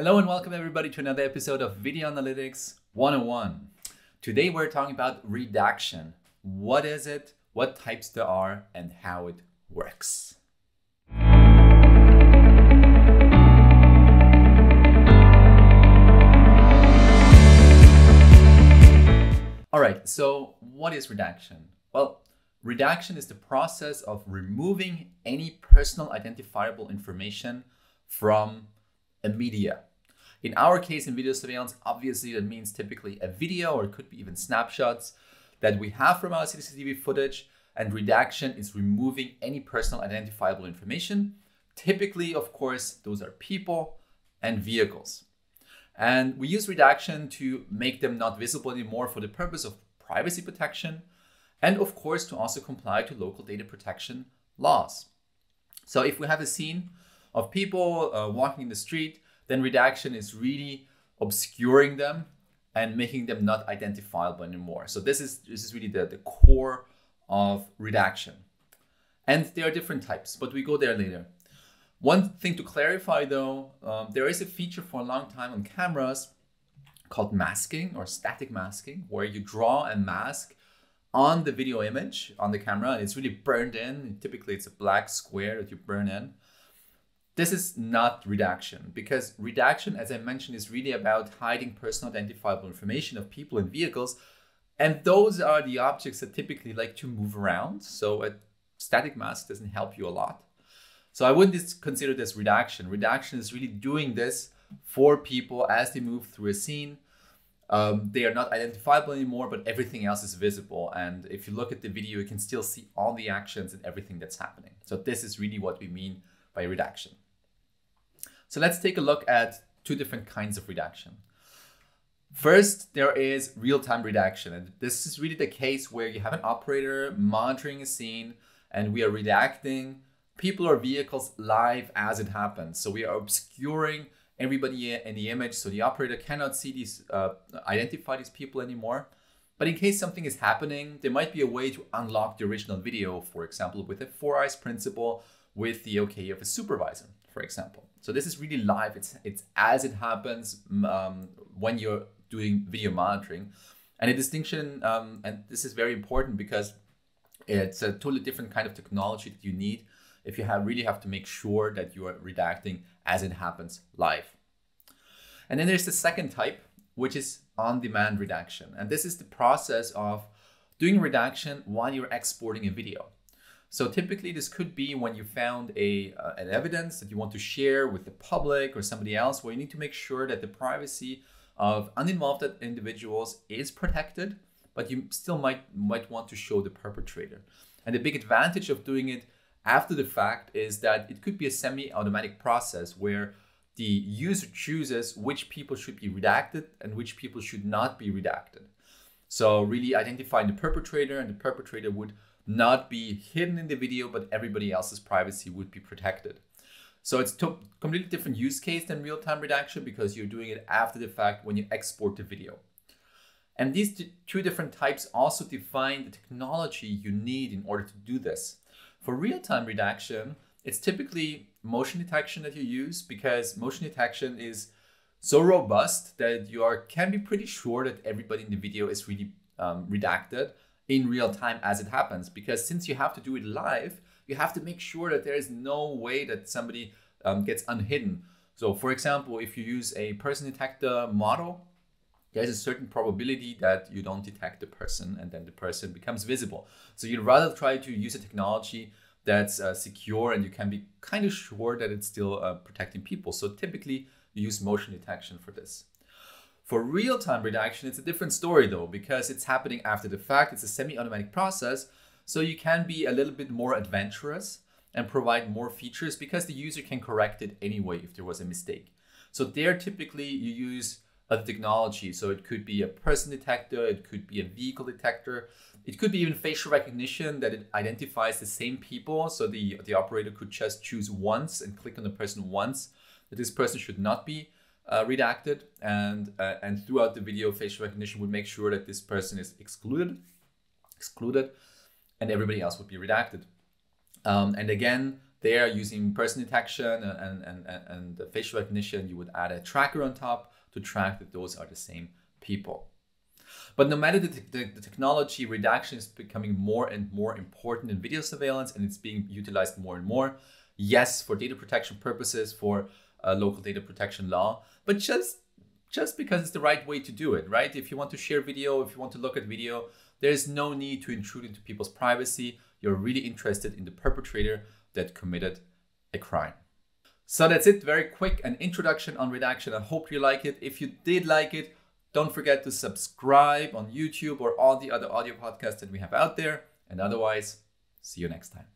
Hello and welcome everybody to another episode of Video Analytics 101. Today we're talking about redaction. What is it, what types there are, and how it works. All right, so what is redaction? Well, redaction is the process of removing any personal identifiable information from a media. In our case, in video surveillance, obviously that means typically a video or it could be even snapshots that we have from our CCTV footage. And redaction is removing any personal identifiable information. Typically, of course, those are people and vehicles. And we use redaction to make them not visible anymore for the purpose of privacy protection and, of course, to also comply to local data protection laws. So if we have a scene of people uh, walking in the street, then redaction is really obscuring them and making them not identifiable anymore. So this is this is really the, the core of redaction. And there are different types, but we go there later. One thing to clarify though, um, there is a feature for a long time on cameras called masking or static masking, where you draw a mask on the video image on the camera and it's really burned in. Typically it's a black square that you burn in. This is not redaction because redaction, as I mentioned, is really about hiding personal identifiable information of people and vehicles. And those are the objects that typically like to move around. So a static mask doesn't help you a lot. So I wouldn't consider this redaction. Redaction is really doing this for people as they move through a scene. Um, they are not identifiable anymore, but everything else is visible. And if you look at the video, you can still see all the actions and everything that's happening. So this is really what we mean by redaction. So let's take a look at two different kinds of redaction. First, there is real-time redaction. And this is really the case where you have an operator monitoring a scene and we are redacting people or vehicles live as it happens. So we are obscuring everybody in the image so the operator cannot see these, uh, identify these people anymore. But in case something is happening, there might be a way to unlock the original video, for example, with a four eyes principle with the okay of a supervisor, for example. So this is really live. It's it's as it happens um, when you're doing video monitoring, and a distinction. Um, and this is very important because it's a totally different kind of technology that you need if you have really have to make sure that you are redacting as it happens live. And then there's the second type, which is on-demand redaction, and this is the process of doing redaction while you're exporting a video. So typically this could be when you found a, uh, an evidence that you want to share with the public or somebody else where you need to make sure that the privacy of uninvolved individuals is protected, but you still might, might want to show the perpetrator. And the big advantage of doing it after the fact is that it could be a semi-automatic process where the user chooses which people should be redacted and which people should not be redacted. So really identifying the perpetrator and the perpetrator would not be hidden in the video, but everybody else's privacy would be protected. So it's a completely different use case than real-time redaction because you're doing it after the fact when you export the video. And these two different types also define the technology you need in order to do this. For real-time redaction, it's typically motion detection that you use because motion detection is so robust that you are can be pretty sure that everybody in the video is really um, redacted in real time as it happens. Because since you have to do it live, you have to make sure that there is no way that somebody um, gets unhidden. So for example, if you use a person detector model, there's a certain probability that you don't detect the person and then the person becomes visible. So you'd rather try to use a technology that's uh, secure and you can be kind of sure that it's still uh, protecting people. So typically you use motion detection for this. For real-time redaction, it's a different story though, because it's happening after the fact. It's a semi-automatic process. So you can be a little bit more adventurous and provide more features because the user can correct it anyway if there was a mistake. So there typically you use a technology. So it could be a person detector, it could be a vehicle detector, it could be even facial recognition that it identifies the same people. So the, the operator could just choose once and click on the person once that this person should not be uh, redacted. And uh, and throughout the video facial recognition would make sure that this person is excluded excluded and everybody else would be redacted. Um, and again There, using person detection and, and, and, and facial recognition, you would add a tracker on top to track that those are the same people. But no matter the, the, the, technology, redaction is becoming more and more important in video surveillance and it's being utilized more and more. Yes, for data protection purposes, for uh, local data protection law, but just just because it's the right way to do it, right? If you want to share video, if you want to look at video, there's no need to intrude into people's privacy. You're really interested in the perpetrator that committed a crime. So that's it. Very quick an introduction on redaction. I hope you like it. If you did like it, don't forget to subscribe on YouTube or all the other audio podcasts that we have out there. And otherwise, see you next time.